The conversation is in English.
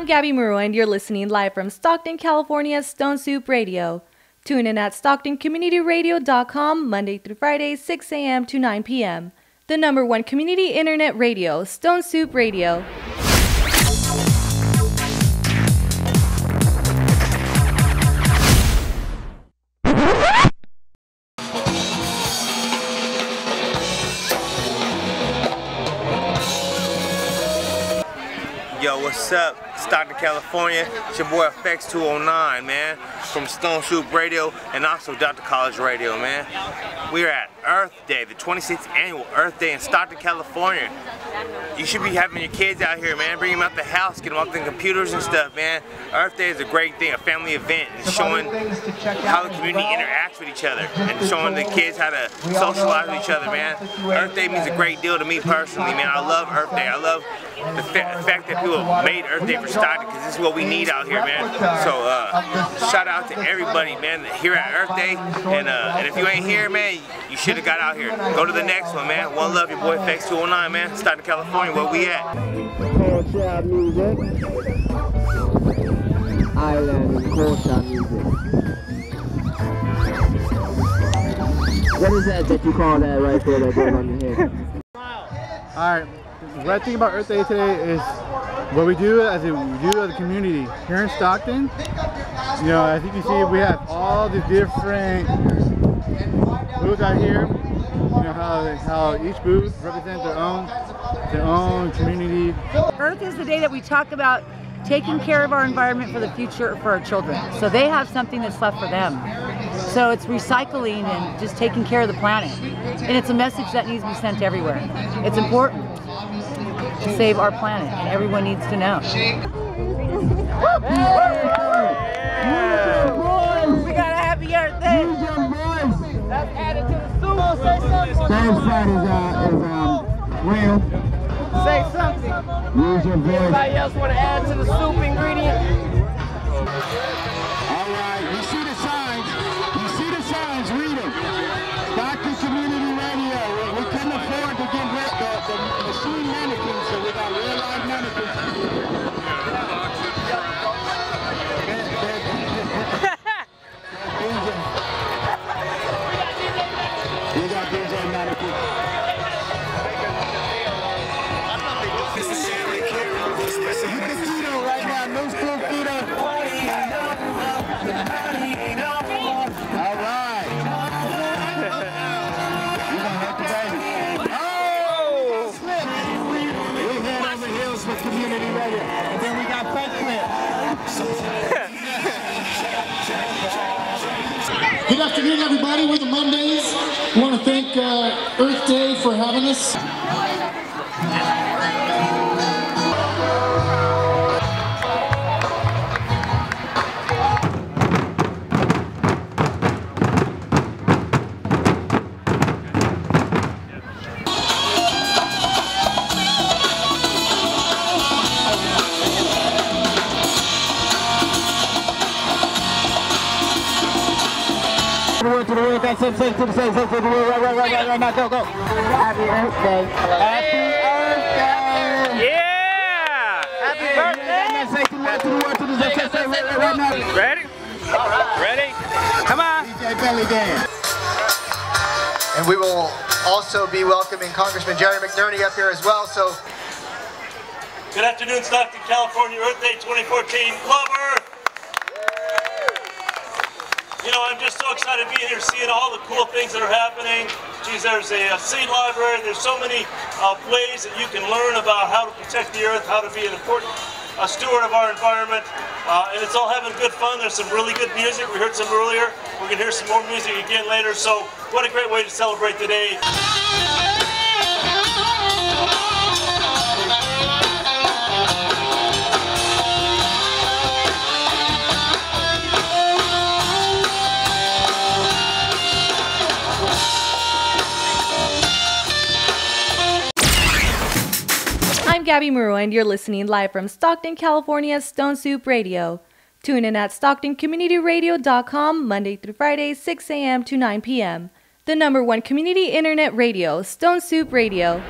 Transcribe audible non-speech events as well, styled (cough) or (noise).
I'm Gabby Muro, and you're listening live from Stockton, California's Stone Soup Radio. Tune in at StocktonCommunityRadio.com Monday through Friday, 6 a.m. to 9 p.m. The number one community internet radio, Stone Soup Radio. Yo, what's up? Stockton, California. It's your boy FX209, man, from Stone Soup Radio and also Dr. College Radio, man. We're at Earth Day, the 26th annual Earth Day in Stockton, California. You should be having your kids out here, man. Bring them out the house, get them off the computers and stuff, man. Earth Day is a great thing, a family event. It's showing how the community interacts with each other and showing the kids how to socialize with each other, man. Earth Day means a great deal to me personally, man. I love Earth Day. I love the, fa the fact that people made Earth Day for Stockton because this is what we need out here, man. So uh, shout out to everybody, man, here at Earth Day. And, uh, and if you ain't here, man, you should have got out here. Go to the next one, man. One love, your boy FX209, man. Stockton, California, where we at. Culture music. Island culture music. What is that that you call that right there that goes on your head? (laughs) Alright, the right thing about Earth Day today is what we do as a, we do as a community. Here in Stockton, you know, I think you see we have all the different booths out here. You know how how each booth represents their own their own community. Earth is the day that we talk about taking care of our environment for the future for our children. So they have something that's left for them. So it's recycling and just taking care of the planet. And it's a message that needs to be sent everywhere. It's important to save our planet and everyone needs to know. We got a happy Earth Day. That's added to the soup. Third side is, uh, is um, real. Say something. Use your voice. Anybody else want to add to the soup ingredient? Afternoon, everybody. We're the Mondays. We want to thank uh, Earth Day for having us. Word, to the word, that's it, say, to the say, say, to the word, right, right, right, right, right, now, go, go. Happy Earth Day. Happy Earth Day. Yeah! Happy birthday! Say to the word, to the word, to the say, say, say, right, right, right now. Ready? Ready? Come on. DJ Belly Dance. And we will also be welcoming Congressman Jerry McNerney up here as well. So Good afternoon, Stockton, California, Earth Day 2014. Love Earth! You know, I'm just so excited to be here, seeing all the cool things that are happening. Geez, there's a, a seed library. There's so many uh, ways that you can learn about how to protect the earth, how to be an important uh, steward of our environment. Uh, and it's all having good fun. There's some really good music. We heard some earlier. We're going to hear some more music again later. So what a great way to celebrate the Gabby Muro, and you're listening live from Stockton, California's Stone Soup Radio. Tune in at StocktonCommunityRadio.com Monday through Friday, 6 a.m. to 9 p.m. The number one community internet radio, Stone Soup Radio.